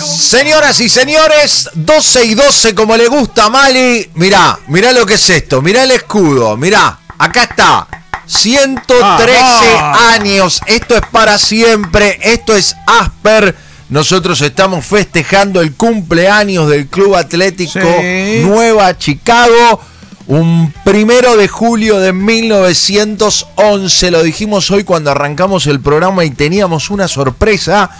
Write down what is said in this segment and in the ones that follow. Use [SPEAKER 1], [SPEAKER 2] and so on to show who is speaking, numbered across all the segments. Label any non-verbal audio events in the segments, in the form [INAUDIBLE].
[SPEAKER 1] Señoras y señores, 12 y 12 como le gusta a Mali. Mirá, mirá lo que es esto, mirá el escudo, mirá, acá está. 113
[SPEAKER 2] Ah,
[SPEAKER 1] años, esto es para siempre, esto es Asper. Nosotros estamos festejando el cumpleaños del Club Atlético
[SPEAKER 2] Sí.
[SPEAKER 1] Nueva Chicago. Un primero de julio de 1911, lo dijimos hoy cuando arrancamos el programa y teníamos una sorpresa,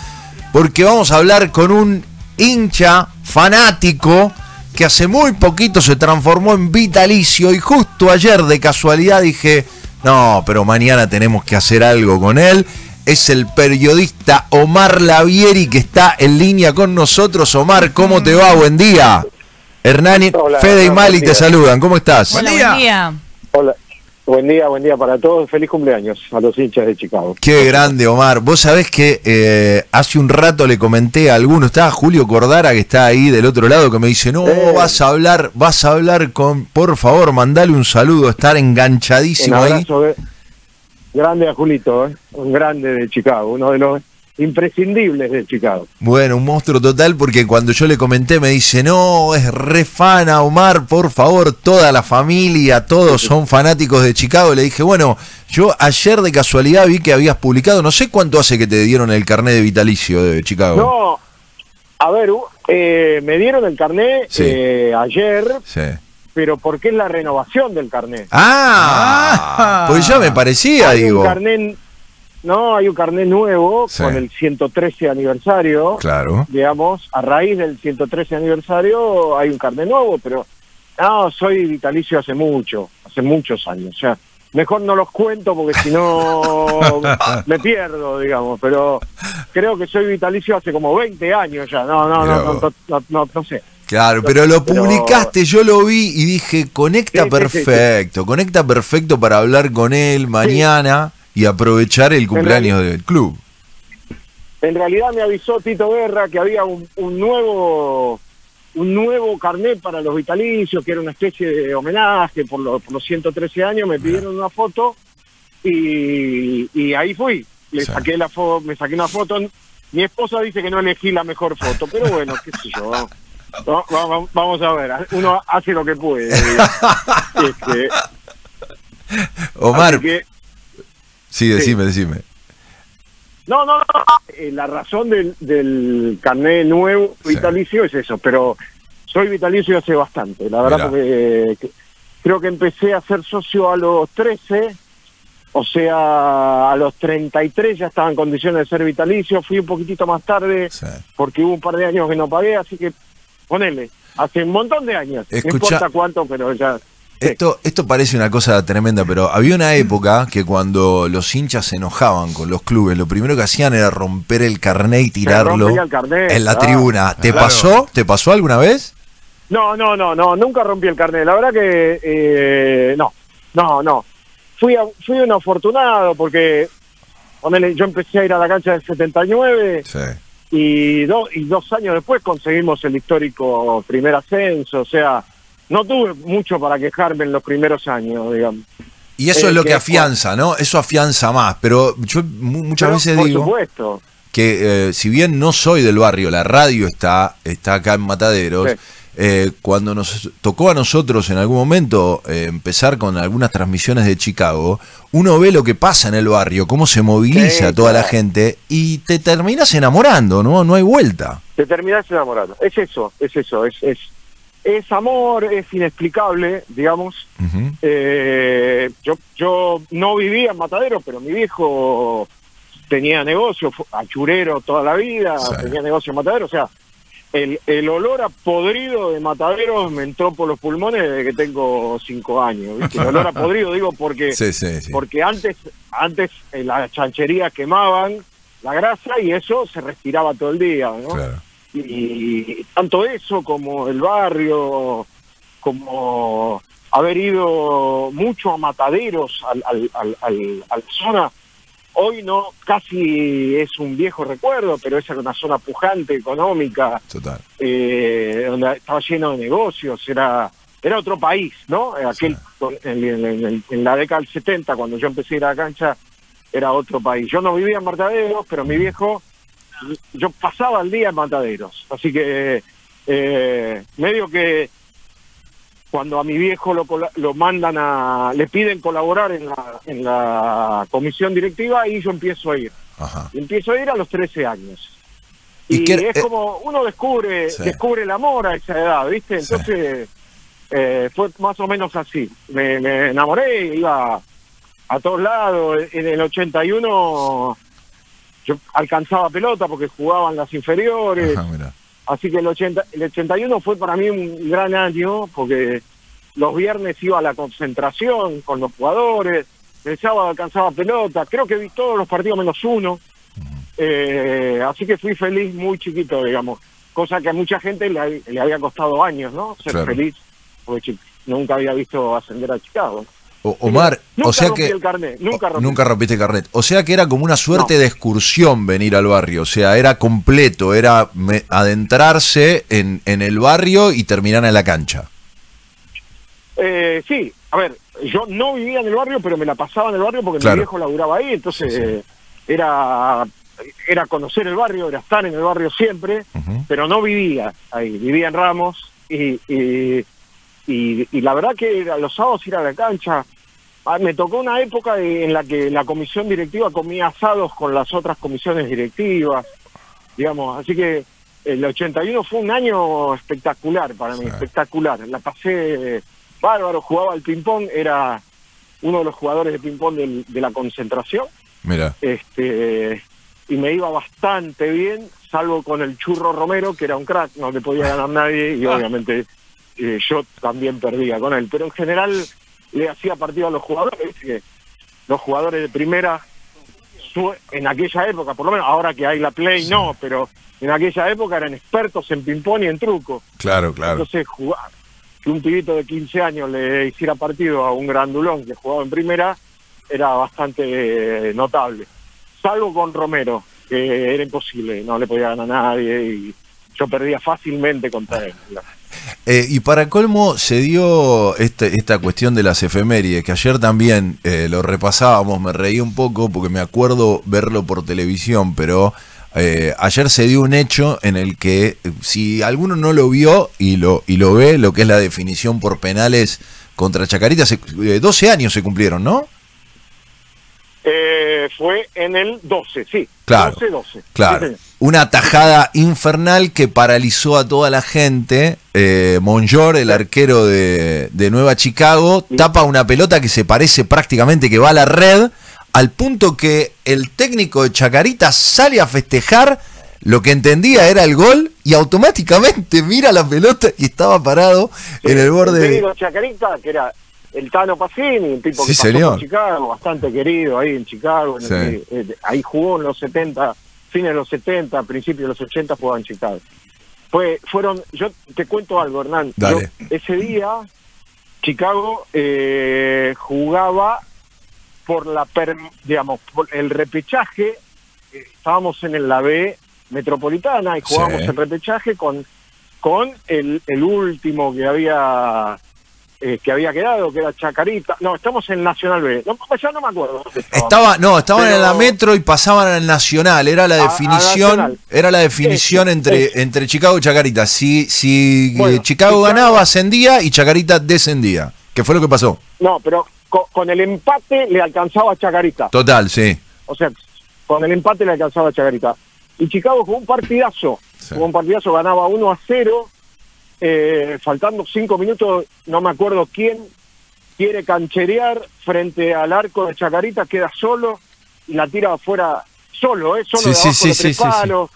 [SPEAKER 1] porque vamos a hablar con un hincha fanático que hace muy poquito se transformó en vitalicio y justo ayer de casualidad dije, no, pero mañana tenemos que hacer algo con él. Es el periodista Omar Lavieri que está en línea con nosotros. Omar, ¿cómo te va? Buen día. Hernani,
[SPEAKER 3] Hola,
[SPEAKER 1] Fede y Mali te saludan. ¿Cómo estás?
[SPEAKER 4] Hola, buen día.
[SPEAKER 3] Hola, buen día, buen día para todos. Feliz cumpleaños a los hinchas de Chicago.
[SPEAKER 1] Qué grande, Omar. Vos sabés que eh, hace un rato le comenté a alguno, estaba Julio Cordara que está ahí del otro lado que me dice, no,
[SPEAKER 3] Eh.
[SPEAKER 1] vas a hablar, vas a hablar con, por favor, mandale un saludo, estar
[SPEAKER 3] Un
[SPEAKER 1] enganchadísimo ahí.
[SPEAKER 3] de- grande a Julito, ¿eh? un grande de Chicago, uno de los imprescindibles de Chicago.
[SPEAKER 1] Bueno, un monstruo total porque cuando yo le comenté me dice, no, es re fana, Omar, por favor, toda la familia, todos son fanáticos de Chicago. Le dije, bueno, yo ayer de casualidad vi que habías publicado, no sé cuánto hace que te dieron el carnet de vitalicio de Chicago.
[SPEAKER 3] No, a ver, eh, me dieron el carné
[SPEAKER 1] Sí.
[SPEAKER 3] eh, ayer,
[SPEAKER 1] Sí.
[SPEAKER 3] pero porque es la renovación del carné.
[SPEAKER 1] Ah,
[SPEAKER 2] Ah.
[SPEAKER 1] pues ya me parecía,
[SPEAKER 3] Hay
[SPEAKER 1] digo.
[SPEAKER 3] un carné, no, hay un carné nuevo
[SPEAKER 1] Sí.
[SPEAKER 3] con el 113 aniversario.
[SPEAKER 1] Claro.
[SPEAKER 3] digamos, a raíz del 113 aniversario hay un carnet nuevo, pero no, soy vitalicio hace mucho, hace muchos años. O sea, mejor no los cuento porque si no [LAUGHS] me pierdo, digamos, pero creo que soy vitalicio hace como 20 años ya. No, no, no, no, no, no, no, no sé.
[SPEAKER 1] Claro, pero lo publicaste, yo lo vi y dije, conecta perfecto, conecta perfecto para hablar con él mañana y aprovechar el cumpleaños del club.
[SPEAKER 3] En realidad me avisó Tito Guerra que había un, un nuevo un nuevo carnet para los vitalicios, que era una especie de homenaje por, lo- por los 113 años, me pidieron una foto y, y ahí fui. Le
[SPEAKER 1] Sí.
[SPEAKER 3] saqué la foto, me saqué una foto. Mi esposa dice que no elegí la mejor foto, pero bueno, qué sé yo. Vamos, va- va- vamos a ver, uno hace lo que puede. [LAUGHS] Este,
[SPEAKER 1] Omar,
[SPEAKER 3] que-
[SPEAKER 1] sí, decime, decime.
[SPEAKER 3] No, no, no. eh, la razón del, del carnet nuevo
[SPEAKER 1] Sí.
[SPEAKER 3] vitalicio es eso, pero soy vitalicio hace bastante. La verdad,
[SPEAKER 1] Mirá.
[SPEAKER 3] porque eh, que- creo que empecé a ser socio a los 13, o sea, a los 33 ya estaba en condiciones de ser vitalicio. Fui un poquitito más tarde
[SPEAKER 1] Sí.
[SPEAKER 3] porque hubo un par de años que no pagué, así que ponele, hace un montón de años.
[SPEAKER 1] Escucha-
[SPEAKER 3] No importa cuánto, pero ya.
[SPEAKER 1] Esto, esto parece una cosa tremenda, pero había una época que cuando los hinchas se enojaban con los clubes, lo primero que hacían era romper el carnet y tirarlo
[SPEAKER 3] carnet,
[SPEAKER 1] en la
[SPEAKER 3] claro.
[SPEAKER 1] tribuna. ¿Te
[SPEAKER 2] Claro.
[SPEAKER 1] pasó? ¿Te pasó alguna vez?
[SPEAKER 3] No, no, no, no, nunca rompí el carnet. La verdad que eh, no, no, no. Fui, a- fui un afortunado porque ponele, yo empecé a ir a la cancha del 79
[SPEAKER 1] Sí.
[SPEAKER 3] y, do- y dos años después conseguimos el histórico primer ascenso. O sea, no tuve mucho para quejarme en los primeros años, digamos.
[SPEAKER 1] Y eso
[SPEAKER 3] Eh,
[SPEAKER 1] es lo que afianza, ¿no? Eso afianza más. Pero yo mu- muchas
[SPEAKER 3] Pero,
[SPEAKER 1] veces
[SPEAKER 3] por
[SPEAKER 1] digo
[SPEAKER 3] supuesto.
[SPEAKER 1] que eh, si bien no soy del barrio, la radio está, está acá en Mataderos.
[SPEAKER 3] Sí.
[SPEAKER 1] eh, cuando nos tocó a nosotros en algún momento eh, empezar con algunas transmisiones de Chicago, uno ve lo que pasa en el barrio, cómo se moviliza
[SPEAKER 3] Sí,
[SPEAKER 1] toda la gente y te terminas enamorando, ¿no? No hay vuelta.
[SPEAKER 3] te terminás enamorando. Es eso, es eso, es, es, es amor, es inexplicable, digamos. Eh, yo, yo no vivía en Matadero, pero mi viejo tenía negocio, fue achurero toda la vida,
[SPEAKER 1] Sí.
[SPEAKER 3] tenía negocio en Matadero, o sea, el, el olor a podrido de Matadero me entró por los pulmones desde que tengo cinco años, ¿viste? El olor a podrido, digo, porque
[SPEAKER 1] Sí, sí, sí.
[SPEAKER 3] porque antes antes en las chancherías quemaban la grasa y eso se respiraba todo el día, ¿no?
[SPEAKER 1] Claro.
[SPEAKER 3] Y tanto eso como el barrio, como haber ido mucho a mataderos al, al, al, al- a la zona, hoy no, casi es un viejo recuerdo, pero esa era una zona pujante, económica,
[SPEAKER 1] Total.
[SPEAKER 3] eh, donde estaba lleno de negocios, era era otro país, ¿no? Aquel, en- en la década del 70, cuando yo empecé a ir a la cancha, era otro país. Yo no vivía en Martaderos, pero mi viejo yo pasaba el día en Mataderos, así que eh, medio que cuando a mi viejo lo, lo mandan a, le piden colaborar en la, en la comisión directiva y yo empiezo a ir. empiezo a ir a los 13 años. Y, es eh, como uno descubre descubre el amor a esa edad, ¿viste? Entonces eh, fue más o menos así. Me, me enamoré, iba a todos lados. En el 81 yo alcanzaba pelota porque jugaban las inferiores. Así que el, 80, el 81 fue para mí un gran año porque los viernes iba a la concentración con los jugadores, el sábado alcanzaba pelota, creo que vi todos los partidos menos uno. Eh, así que fui feliz muy chiquito, digamos, cosa que a mucha gente le, había costado años, ¿no? Ser feliz, porque nunca había visto ascender a Chicago.
[SPEAKER 1] Omar, o sea que
[SPEAKER 3] nunca, rompí.
[SPEAKER 1] nunca, rompiste el carnet. O sea que era como una suerte de excursión venir al barrio, o sea, era completo, era adentrarse en, en el barrio y terminar en la cancha.
[SPEAKER 3] Eh, sí, a ver, yo no vivía en el barrio, pero me la pasaba en el barrio porque mi viejo laburaba ahí, entonces era era conocer el barrio, era estar en el barrio siempre, pero no vivía ahí, vivía en Ramos y, y, y, la verdad que los sábados ir a la cancha, ah, me tocó una época en la que la comisión directiva comía asados con las otras comisiones directivas, digamos, así que el 81 fue un año espectacular para mí, espectacular, la pasé bárbaro, jugaba al ping-pong, era uno de los jugadores de ping-pong de la concentración.
[SPEAKER 1] Mira.
[SPEAKER 3] Este, y me iba bastante bien, salvo con el Churro Romero, que era un crack, no le podía ganar nadie, y [LAUGHS] obviamente eh, yo también perdía con él. Pero en general le hacía partido a los jugadores, que los jugadores de primera, en aquella época, por lo menos ahora que hay la Play, no, pero en aquella época eran expertos en ping-pong y en truco.
[SPEAKER 1] Claro, claro.
[SPEAKER 3] Entonces, jugar, que un pibito de 15 años le hiciera partido a un grandulón que jugaba en primera era bastante notable. Salvo con Romero, que era imposible, no le podía ganar a nadie y yo perdía fácilmente contra él.
[SPEAKER 1] Eh, y para colmo se dio este, esta cuestión de las efemérides, que ayer también eh, lo repasábamos, me reí un poco porque me acuerdo verlo por televisión, pero eh, ayer se dio un hecho en el que, si alguno no lo vio y lo, y lo ve, lo que es la definición por penales contra Chacarita, 12 eh, años se cumplieron, ¿no?
[SPEAKER 3] Eh, fue en el 12, sí.
[SPEAKER 1] Claro. 12, 12. Claro. Una tajada infernal que paralizó a toda la gente. Eh, Monjor, el arquero de, de Nueva Chicago, tapa una pelota que se parece prácticamente que va a la red al punto que el técnico de Chacarita sale a festejar lo que entendía era el gol y automáticamente mira la pelota y estaba parado en el borde.
[SPEAKER 3] El técnico Chacarita, que era el Tano Pacini, un tipo que pasó en Chicago, bastante querido ahí en Chicago, eh, ahí jugó en los 70, fines de los 70, principios de los 80 jugaba en Chicago. Fue, fueron, yo te cuento algo, Hernán. ese día Chicago eh, jugaba por la digamos por el repechaje estábamos en la B metropolitana y jugábamos el repechaje con con el, el último que había eh, que había quedado, que era Chacarita. No, estamos en Nacional B. No, ya no me acuerdo.
[SPEAKER 1] Estaba, no, estaban en la Metro y pasaban al Nacional. Era la definición, era la definición entre, entre Chicago y Chacarita. Si, si eh, Chicago ganaba, ascendía y Chacarita descendía. ¿Qué fue lo que pasó?
[SPEAKER 3] No, pero con, el empate le alcanzaba a Chacarita.
[SPEAKER 1] Total, sí.
[SPEAKER 3] O sea, con el empate le alcanzaba a Chacarita. Y Chicago jugó un partidazo. Jugó un partidazo, ganaba 1 a 0. Eh, faltando 5 minutos, no me acuerdo quién quiere cancherear frente al arco de Chacarita, queda solo y la tira afuera solo, ¿eh? Solo sí, de sí, palos.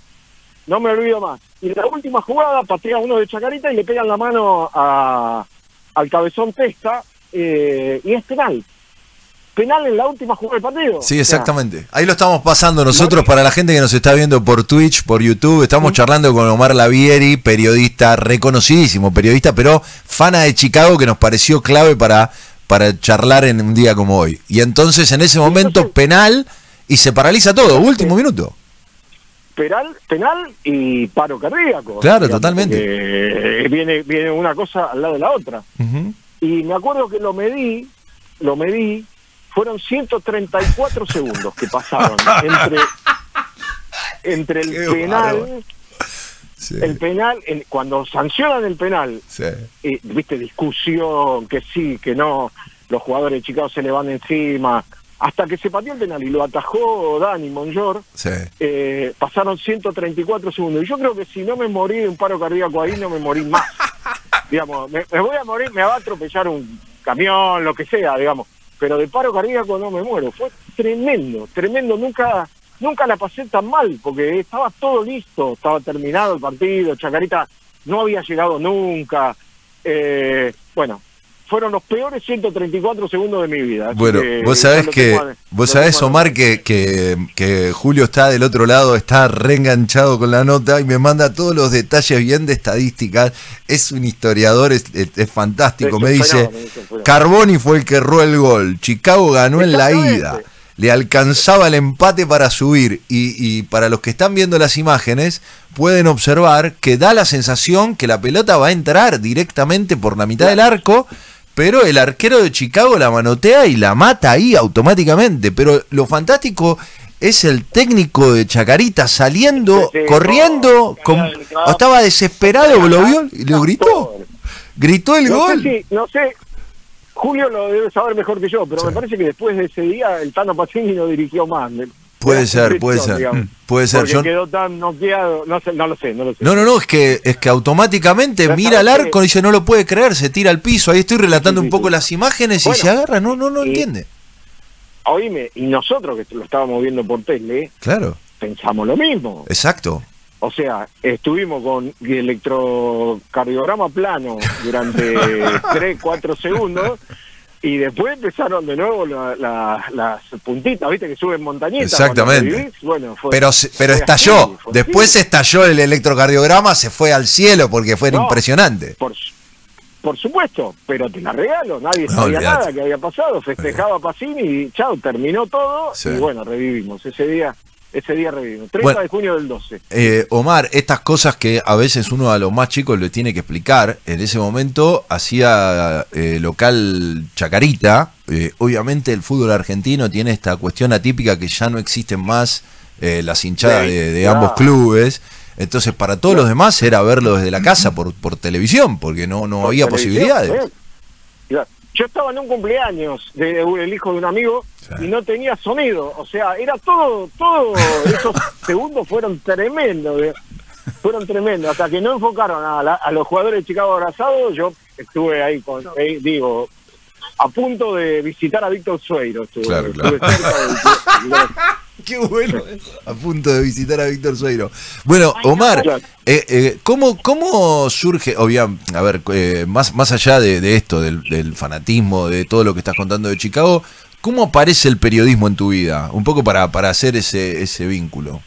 [SPEAKER 3] No me olvido más. Y en la última jugada patea uno de Chacarita y le pegan la mano a, al cabezón Testa eh, y es penal. Penal en la última jugada del partido.
[SPEAKER 1] Sí, exactamente. Ahí lo estamos pasando nosotros para la gente que nos está viendo por Twitch, por YouTube. Estamos charlando con Omar Lavieri, periodista reconocidísimo, periodista, pero fana de Chicago que nos pareció clave para, para charlar en un día como hoy. Y entonces en ese momento penal y se paraliza todo, último minuto.
[SPEAKER 3] Penal, penal y paro cardíaco.
[SPEAKER 1] Claro, totalmente.
[SPEAKER 3] viene, viene una cosa al lado de la otra. Y me acuerdo que lo medí, lo medí, fueron 134 segundos que pasaron entre entre el
[SPEAKER 1] Qué
[SPEAKER 3] penal.
[SPEAKER 1] Sí,
[SPEAKER 3] el penal, el- cuando sancionan el penal,
[SPEAKER 1] sí.
[SPEAKER 3] eh, viste, discusión, que sí, que no, los jugadores de Chicago se le van encima, hasta que se pateó el penal y lo atajó Dani Monjor,
[SPEAKER 1] sí.
[SPEAKER 3] eh, pasaron 134 segundos. Y yo creo que si no me morí de un paro cardíaco ahí, no me morí más. [LAUGHS] digamos, me, me voy a morir, me va a atropellar un camión, lo que sea, digamos. Pero de paro cardíaco no me muero. Fue tremendo, tremendo. Nunca nunca la pasé tan mal, porque estaba todo listo, estaba terminado el partido, Chacarita no había llegado nunca. Eh, bueno, fueron los peores 134 segundos de mi vida.
[SPEAKER 1] Bueno,
[SPEAKER 3] que
[SPEAKER 1] vos sabés que,
[SPEAKER 3] a-
[SPEAKER 1] vos sabés, Omar, que, que, que Julio está del otro lado, está reenganchado con la nota y me manda todos los detalles bien de estadísticas. Es un historiador, es, es- es fantástico. Me dice. Carboni fue el que erró el gol, Chicago ganó en la ida, le alcanzaba el empate para subir y, y para los que están viendo las imágenes pueden observar que da la sensación que la pelota va a entrar directamente por la mitad del arco, pero el arquero de Chicago la manotea y la mata ahí automáticamente. Pero lo fantástico es el técnico de Chacarita saliendo,
[SPEAKER 3] Sí, sí,
[SPEAKER 1] corriendo,
[SPEAKER 3] no,
[SPEAKER 1] con- estaba desesperado, ¿lo vio? Y lo gritó. Gritó el
[SPEAKER 3] no
[SPEAKER 1] gol.
[SPEAKER 3] Sé si- no sé, Julio lo debe saber mejor que yo, pero
[SPEAKER 1] Sí.
[SPEAKER 3] me parece que después de ese día el Tano Pacini no dirigió más. Me-
[SPEAKER 1] Puede ser, puede ser.
[SPEAKER 3] digamos.
[SPEAKER 1] Mm, puede ser.
[SPEAKER 3] Porque
[SPEAKER 1] Yo-
[SPEAKER 3] quedó tan noqueado, no, sé, no lo sé, no lo sé.
[SPEAKER 1] No, no, no, es que, es que automáticamente
[SPEAKER 3] Pero
[SPEAKER 1] mira al arco y dice no lo puede creer, se tira al piso. Ahí estoy relatando
[SPEAKER 3] Sí, sí,
[SPEAKER 1] un poco
[SPEAKER 3] sí.
[SPEAKER 1] las imágenes y se agarra, no, no, no
[SPEAKER 3] y-
[SPEAKER 1] entiende.
[SPEAKER 3] Oíme, y nosotros que lo estábamos viendo por tele,
[SPEAKER 1] Claro,
[SPEAKER 3] pensamos lo mismo.
[SPEAKER 1] exacto.
[SPEAKER 3] O sea, estuvimos con electrocardiograma plano durante [LAUGHS] 3, 4 segundos y después empezaron de nuevo la- la- las puntitas, ¿viste? Que suben montañitas.
[SPEAKER 1] Exactamente.
[SPEAKER 3] Bueno, fue-
[SPEAKER 1] Pero, pero
[SPEAKER 3] fue
[SPEAKER 1] estalló.
[SPEAKER 3] así, fue
[SPEAKER 1] Después
[SPEAKER 3] así.
[SPEAKER 1] estalló el electrocardiograma, se fue al cielo porque fue
[SPEAKER 3] No.
[SPEAKER 1] impresionante.
[SPEAKER 3] Por, por supuesto, pero te la regalo, nadie
[SPEAKER 1] No,
[SPEAKER 3] sabía
[SPEAKER 1] olvidate.
[SPEAKER 3] nada que había pasado, festejaba Pacini y chao, terminó todo
[SPEAKER 1] Sí.
[SPEAKER 3] y bueno, revivimos. Ese día, ese día revivimos. 30
[SPEAKER 1] Bueno.
[SPEAKER 3] de junio del 12.
[SPEAKER 1] Eh, Omar, estas cosas que a veces uno a los más chicos le tiene que explicar, en ese momento hacía eh, local Chacarita, eh, obviamente el fútbol argentino tiene esta cuestión atípica que ya no existen más eh, las hinchadas
[SPEAKER 3] Sí,
[SPEAKER 1] de, de
[SPEAKER 3] claro.
[SPEAKER 1] ambos clubes, entonces para todos los demás era verlo desde la casa por, por televisión, porque no, no
[SPEAKER 3] Por
[SPEAKER 1] había posibilidades.
[SPEAKER 3] Yo estaba en un cumpleaños del hijo de un amigo. Y no tenía sonido, o sea, era todo, todo, [LAUGHS] esos segundos fueron tremendos, eh. fueron tremendos, hasta que no enfocaron a, la- a los jugadores de Chicago abrazados, yo estuve ahí con, eh, digo, a punto de visitar a Víctor Sueiro, estuve,
[SPEAKER 1] Claro,
[SPEAKER 3] estuve
[SPEAKER 1] claro.
[SPEAKER 3] cerca de- [LAUGHS]
[SPEAKER 1] Qué bueno A punto de visitar a Víctor Sueiro. Bueno, Omar, eh, eh, ¿cómo, ¿cómo surge, obviamente, a ver, eh, más, más allá de, de esto, del, del fanatismo, de todo lo que estás contando de Chicago, ¿cómo aparece el periodismo en tu vida? Un poco para, para hacer ese, ese vínculo.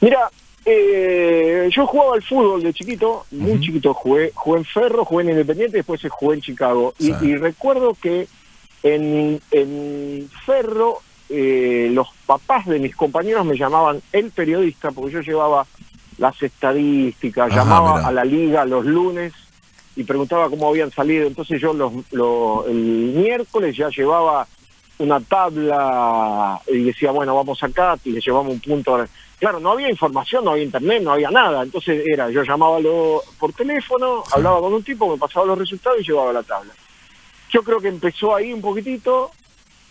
[SPEAKER 3] Mira, eh, yo jugaba al fútbol de chiquito, muy chiquito, jugué, jugué en Ferro, jugué en Independiente, después jugué en Chicago. Y, recuerdo que en, en Ferro eh, los papás de mis compañeros me llamaban el periodista, porque yo llevaba las estadísticas,
[SPEAKER 1] Ajá,
[SPEAKER 3] llamaba
[SPEAKER 1] mirá.
[SPEAKER 3] a la liga los lunes y preguntaba cómo habían salido. Entonces yo los, lo- el miércoles ya llevaba una tabla y decía, bueno, vamos acá y le llevamos un punto. Claro, no había información, no había internet, no había nada. Entonces era, yo llamaba lo- por teléfono, hablaba con un tipo, me pasaba los resultados y llevaba la tabla. Yo creo que empezó ahí un poquitito.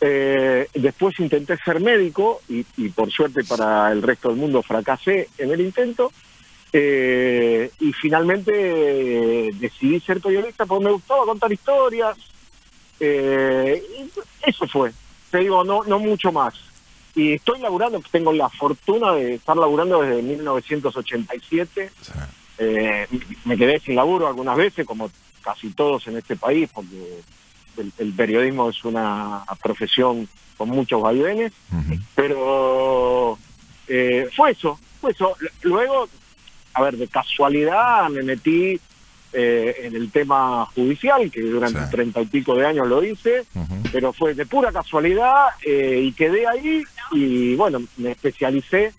[SPEAKER 3] eh, después intenté ser médico y, y por suerte para el resto del mundo fracasé en el intento. Eh, y finalmente eh, decidí ser periodista porque me gustaba contar historias. Eh, eso fue. Te digo, no, no mucho más. Y estoy laburando, tengo la fortuna de estar laburando desde 1987. Eh, me quedé sin laburo algunas veces, como casi todos en este país, porque el, el periodismo es una profesión con muchos vaivenes. Pero eh, fue eso, fue eso. Luego, a ver, de casualidad me metí eh, en el tema judicial, que durante
[SPEAKER 1] Sí.
[SPEAKER 3] treinta y pico de años lo hice, pero fue de pura casualidad eh, y quedé ahí y bueno, me especialicé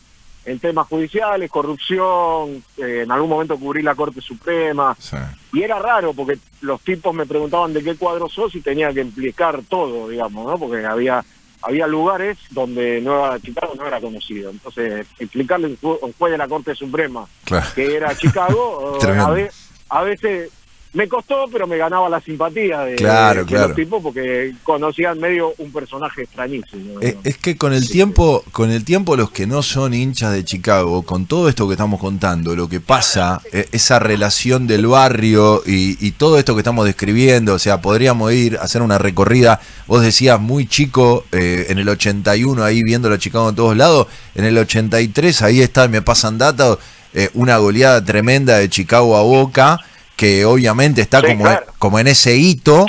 [SPEAKER 3] en temas judiciales, corrupción, eh, en algún momento cubrí la Corte Suprema
[SPEAKER 1] Sí.
[SPEAKER 3] y era raro porque los tipos me preguntaban de qué cuadro sos y tenía que explicar todo, digamos, ¿no? Porque había había lugares donde Nueva Chicago no era conocido. Entonces, explicarle un juez de la Corte Suprema que era Chicago, [LAUGHS] a, a veces me costó, pero me ganaba la simpatía de,
[SPEAKER 1] claro,
[SPEAKER 3] los tipos porque conocían medio un personaje extrañísimo.
[SPEAKER 1] Es, que con el tiempo, con el tiempo los que no son hinchas de Chicago, con todo esto que estamos contando, lo que pasa, e, esa relación del barrio y, todo esto que estamos describiendo, o sea, podríamos ir a hacer una recorrida, vos decías muy chico, eh, en el 81 ahí viendo a Chicago en todos lados, en el 83 ahí está, me pasan datos, eh, una goleada tremenda de Chicago a Boca que obviamente está como, como en ese hito.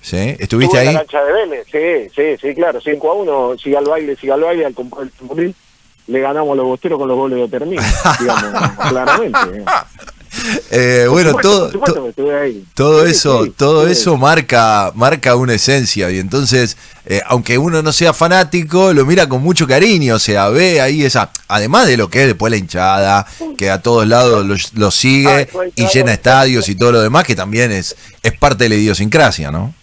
[SPEAKER 1] ¿Sí? ¿Estuviste ahí?
[SPEAKER 3] En la cancha de Vélez, sí, sí, sí, claro, 5 a 1, siga al baile, siga al baile, al le ganamos los bosteros con los goles de Otermín, [LAUGHS] digamos, claramente. [LAUGHS]
[SPEAKER 1] ¿eh? Bueno, todo, todo eso, todo eso marca, marca una esencia y entonces, eh, aunque uno no sea fanático, lo mira con mucho cariño, o sea, ve ahí esa, además de lo que es después la hinchada, que a todos lados lo, sigue ah, y llena estadios y todo lo demás, que también es, es parte de la idiosincrasia, ¿no?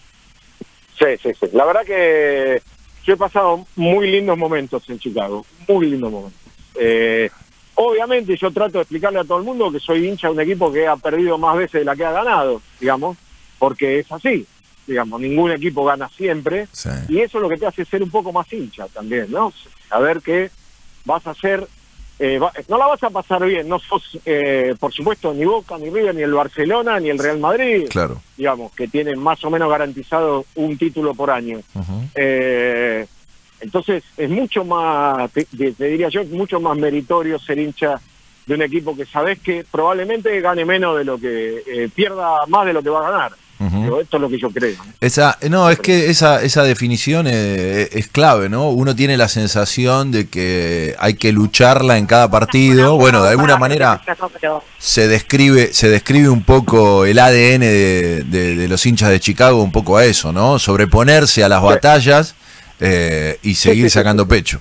[SPEAKER 3] Sí, sí, sí. La verdad que yo he pasado muy lindos momentos en Chicago, muy lindos momentos. Eh, Obviamente yo trato de explicarle a todo el mundo que soy hincha de un equipo que ha perdido más veces de la que ha ganado, digamos, porque es así, digamos, ningún equipo gana siempre y eso es lo que te hace ser un poco más hincha también, ¿no? Saber que vas a ser, eh, no la vas a pasar bien, no sos, eh, por supuesto, ni Boca, ni River, ni el Barcelona, ni el Real Madrid,
[SPEAKER 1] claro.
[SPEAKER 3] digamos, que tienen más o menos garantizado un título por año. eh, entonces es mucho más, te, diría yo, mucho más meritorio ser hincha de un equipo que sabes que probablemente gane menos de lo que eh, pierda más de lo que va a ganar. esto es lo que yo creo.
[SPEAKER 1] Esa, no, es que esa, esa definición es, es, clave, ¿no? Uno tiene la sensación de que hay que lucharla en cada partido. Bueno, de alguna manera se describe, se describe un poco el ADN de, los hinchas de Chicago, un poco a eso, ¿no? Sobreponerse a las batallas eh, y seguir sacando pecho.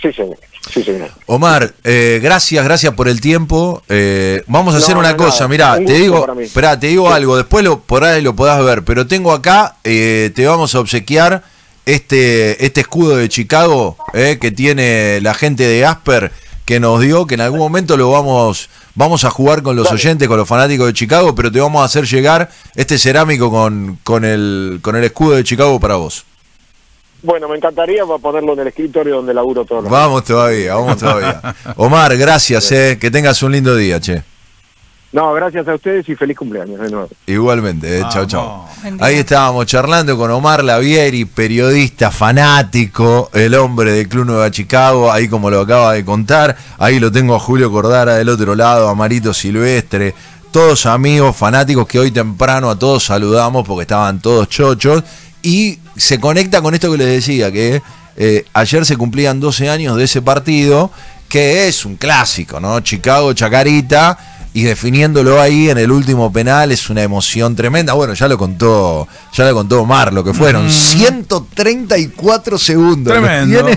[SPEAKER 3] Sí, señor. Sí, señor.
[SPEAKER 1] Omar, eh, gracias, gracias por el tiempo. Eh, vamos a hacer una cosa, mira, te digo, espera, te digo algo, después lo, por ahí lo podás ver, pero tengo acá, te vamos a obsequiar este, este escudo de Chicago que tiene la gente de Asper que nos dio, que en algún momento lo vamos, vamos a jugar con los oyentes, con los fanáticos de Chicago, pero te vamos a hacer llegar este cerámico con, con, el, con el escudo de Chicago para vos.
[SPEAKER 3] Bueno, me encantaría ponerlo en el escritorio donde laburo todo.
[SPEAKER 1] Vamos todavía, vamos todavía. Omar, gracias, eh, que tengas un lindo día, che.
[SPEAKER 3] No, gracias a ustedes y feliz cumpleaños de nuevo.
[SPEAKER 1] Igualmente, eh, chao, chao. Ahí estábamos charlando con Omar Lavieri, periodista fanático, el hombre del Club Nueva Chicago, ahí como lo acaba de contar. Ahí lo tengo a Julio Cordara del otro lado, a Marito Silvestre, todos amigos fanáticos que hoy temprano a todos saludamos porque estaban todos chochos y se conecta con esto que les decía, que eh, ayer se cumplían 12 años de ese partido, que es un clásico, ¿no? Chicago, Chacarita, y definiéndolo ahí en el último penal es una emoción tremenda. Bueno, ya lo contó, ya lo contó Omar, lo que fueron 134 segundos. Tremendo.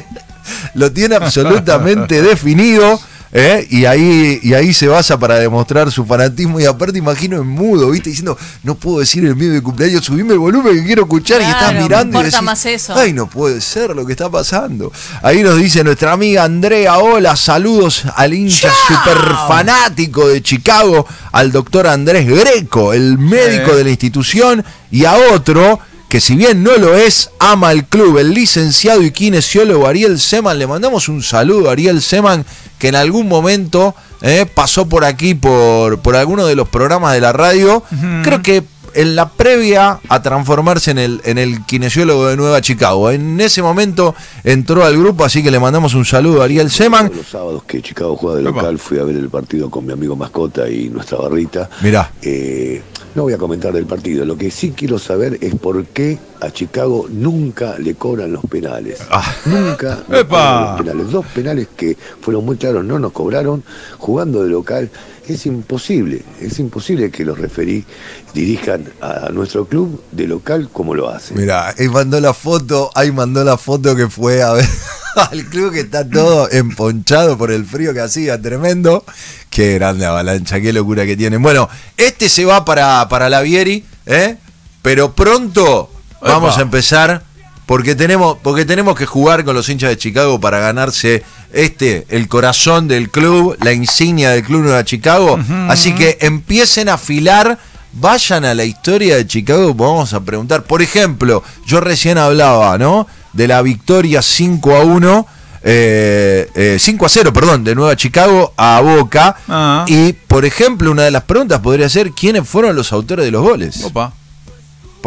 [SPEAKER 1] lo tiene absolutamente definido. ¿Eh? Y ahí y ahí se basa para demostrar su fanatismo y aparte imagino en mudo, ¿viste? Diciendo, no puedo decir el mío de cumpleaños, subime el volumen que quiero escuchar y estás mirando y decís,
[SPEAKER 2] más eso.
[SPEAKER 1] ay, no puede ser lo que está pasando. Ahí nos dice nuestra amiga Andrea, hola, saludos al hincha super fanático de Chicago, al doctor Andrés Greco, el médico de la institución, y a otro que si bien no lo es, ama el club, el licenciado y kinesiólogo Ariel Seman. Le mandamos un saludo a Ariel Seman, que en algún momento eh, pasó por aquí, por, por alguno de los programas de la radio. Creo que en la previa a transformarse en el, en el kinesiólogo de Nueva Chicago. En ese momento entró al grupo, así que le mandamos un saludo a Ariel Seman.
[SPEAKER 4] Los sábados que Chicago juega de local, fui a ver el partido con mi amigo Mascota y nuestra barrita.
[SPEAKER 1] Mirá.
[SPEAKER 4] Eh, no voy a comentar del partido. Lo que sí quiero saber es por qué a Chicago nunca le cobran los penales. Ah. Nunca le cobran los penales. Dos penales que fueron muy claros no nos cobraron jugando de local. Es imposible, es imposible que los referí dirijan a nuestro club de local como lo hacen.
[SPEAKER 1] Mira, ahí mandó la foto, ahí mandó la foto que fue a ver [LAUGHS] al club que está todo emponchado por el frío que hacía, tremendo. Qué grande avalancha, qué locura que tienen. Bueno, este se va para, para la Vieri, ¿eh? pero pronto vamos a empezar porque tenemos, porque tenemos que jugar con los hinchas de Chicago para ganarse este, el corazón del club, la insignia del club Nueva Chicago. Así que empiecen a afilar, vayan a la historia de Chicago, vamos a preguntar. Por ejemplo, yo recién hablaba, ¿no? De la victoria 5 a 1. Eh, 5 eh, a 0, perdón, de Nueva Chicago a Boca. Ah. Y, por ejemplo, una de las preguntas podría ser: ¿quiénes fueron los autores de los goles? Opa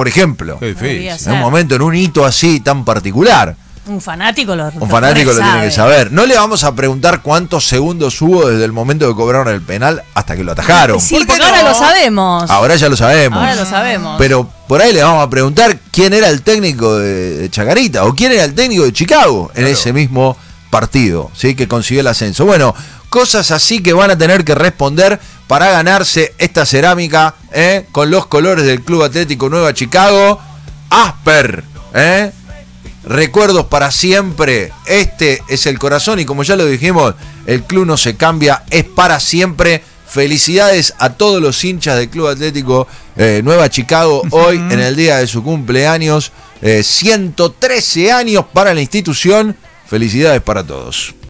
[SPEAKER 1] por ejemplo. En un momento, en un hito así tan particular.
[SPEAKER 2] Un fanático lo
[SPEAKER 1] Un fanático lo tiene que saber. No le vamos a preguntar cuántos segundos hubo desde el momento que cobraron el penal hasta que lo atajaron.
[SPEAKER 2] Sí, porque ahora lo sabemos.
[SPEAKER 1] Ahora ya lo sabemos.
[SPEAKER 2] Ahora lo sabemos.
[SPEAKER 1] Pero por ahí le vamos a preguntar quién era el técnico de Chacarita o quién era el técnico de Chicago en ese mismo partido, ¿sí? Que consiguió el ascenso. Bueno, cosas así que van a tener que responder para ganarse esta cerámica ¿eh? con los colores del Club Atlético Nueva Chicago. Asper, ¿eh? Recuerdos para siempre. Este es el corazón y como ya lo dijimos, el club no se cambia, es para siempre. Felicidades a todos los hinchas del Club Atlético eh, Nueva Chicago hoy en el día de su cumpleaños. 113 años para la institución. Felicidades para todos.